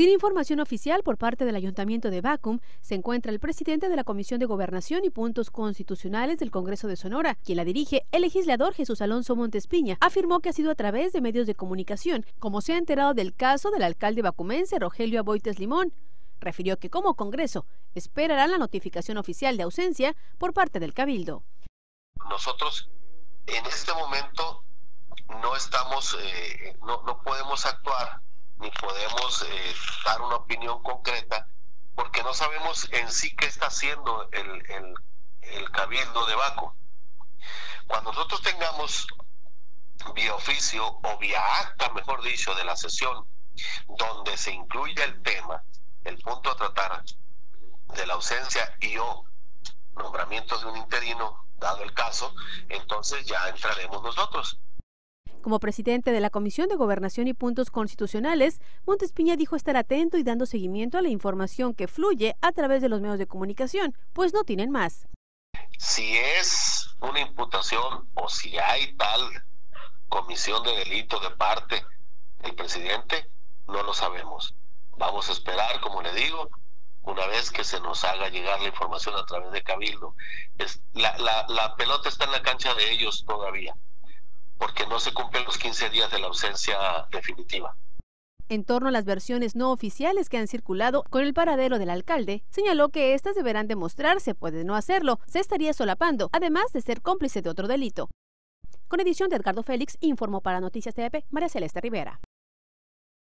Sin información oficial por parte del Ayuntamiento de Bacum, se encuentra el presidente de la Comisión de Gobernación y Puntos Constitucionales del Congreso de Sonora, quien la dirige, el legislador Jesús Alonso Montespiña, afirmó que ha sido a través de medios de comunicación, como se ha enterado del caso del alcalde bacumense Rogelio Aboites Limón. Refirió que como Congreso esperarán la notificación oficial de ausencia por parte del Cabildo. Nosotros en este momento no estamos, eh, no, no podemos actuar ni podemos eh, dar una opinión concreta porque no sabemos en sí qué está haciendo el, el, el cabildo de Baco. Cuando nosotros tengamos vía oficio o vía acta, mejor dicho, de la sesión, donde se incluya el tema, el punto a tratar de la ausencia y o nombramiento de un interino, dado el caso, entonces ya entraremos nosotros. Como presidente de la Comisión de Gobernación y Puntos Constitucionales, Montespiña dijo estar atento y dando seguimiento a la información que fluye a través de los medios de comunicación, pues no tienen más. Si es una imputación o si hay tal comisión de delito de parte del presidente, no lo sabemos. Vamos a esperar, como le digo, una vez que se nos haga llegar la información a través de Cabildo. La pelota está en la cancha de ellos todavía porque no se cumplen los 15 días de la ausencia definitiva. En torno a las versiones no oficiales que han circulado con el paradero del alcalde, señaló que éstas deberán demostrarse, puede no hacerlo, se estaría solapando, además de ser cómplice de otro delito. Con edición de Edgardo Félix, informó para Noticias TEP María Celeste Rivera.